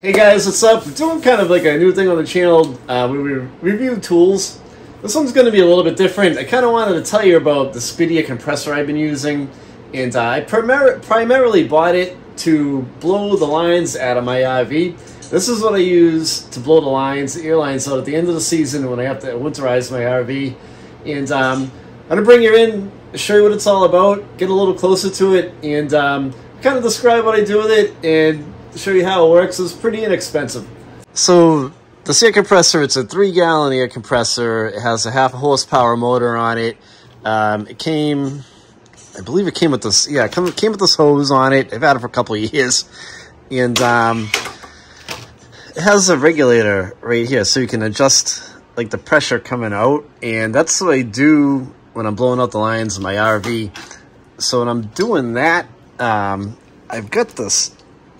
Hey guys, what's up? We're doing kind of like a new thing on the channel uh, we review tools. This one's going to be a little bit different. I kind of wanted to tell you about the Spidia compressor I've been using. And uh, I primar primarily bought it to blow the lines out of my RV. This is what I use to blow the lines, the air lines out at the end of the season when I have to winterize my RV. And um, I'm going to bring you in, show you what it's all about, get a little closer to it, and um, kind of describe what I do with it, and show you how it works. It's pretty inexpensive. So the air compressor, it's a three gallon air compressor. It has a half horsepower motor on it. Um, it came, I believe it came with this, yeah, it came with this hose on it. I've had it for a couple of years. And um, it has a regulator right here so you can adjust like the pressure coming out. And that's what I do when I'm blowing out the lines in my RV. So when I'm doing that, um, I've got this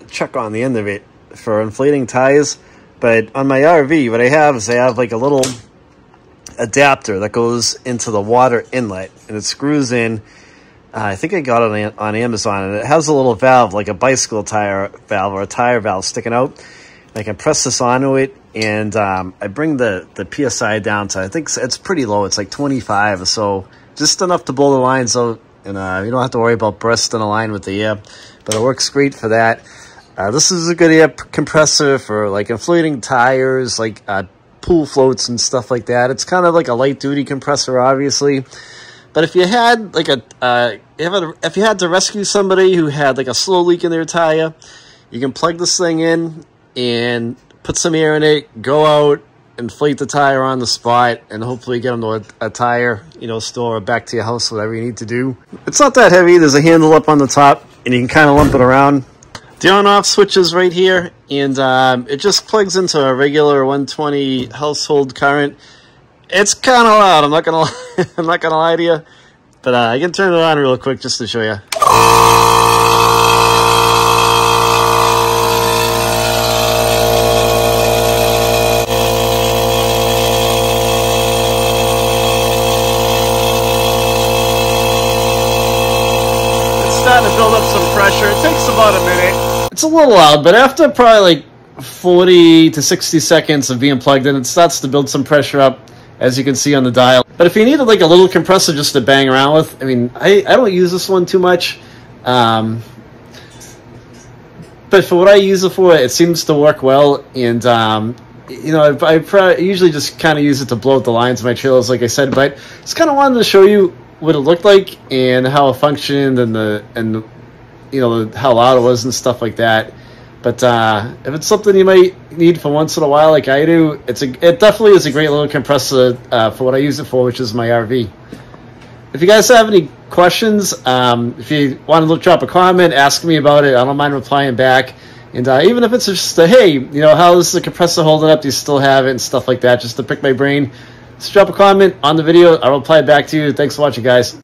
chuck on the end of it for inflating tires. But on my RV, what I have is I have like a little adapter that goes into the water inlet and it screws in. Uh, I think I got it on, on Amazon and it has a little valve like a bicycle tire valve or a tire valve sticking out. I can press this onto it and um, I bring the, the PSI down to, I think it's pretty low. It's like 25 or so, just enough to blow the lines out. And uh, you don't have to worry about bursting a line with the air, but it works great for that. Uh, this is a good air compressor for like inflating tires, like uh, pool floats and stuff like that. It's kind of like a light duty compressor, obviously. But if you had like a, uh, if you had to rescue somebody who had like a slow leak in their tire, you can plug this thing in and put some air in it, go out, inflate the tire on the spot, and hopefully get them to a, a tire, you know, store back to your house, whatever you need to do. It's not that heavy. There's a handle up on the top, and you can kind of lump it around. The on-off switch is right here, and um, it just plugs into a regular 120 household current. It's kind of loud. I'm not gonna. Lie, I'm not gonna lie to you, but uh, I can turn it on real quick just to show you. It's starting to build up some pressure. It takes about a minute. It's a little loud, but after probably like 40 to 60 seconds of being plugged in, it starts to build some pressure up, as you can see on the dial. But if you needed like a little compressor just to bang around with, I mean, I, I don't use this one too much. Um, but for what I use it for, it seems to work well. And, um, you know, I, I usually just kind of use it to blow out the lines of my trailers, like I said. But just kind of wanted to show you what it looked like and how it functioned and the and you know how loud it was and stuff like that. But uh, if it's something you might need for once in a while, like I do, it's a it definitely is a great little compressor uh, for what I use it for, which is my RV. If you guys have any questions, um, if you want to drop a comment, ask me about it. I don't mind replying back. And uh, even if it's just a, hey, you know, how is the compressor holding up? Do you still have it and stuff like that, just to pick my brain. Just drop a comment on the video. I'll reply back to you. Thanks for watching, guys.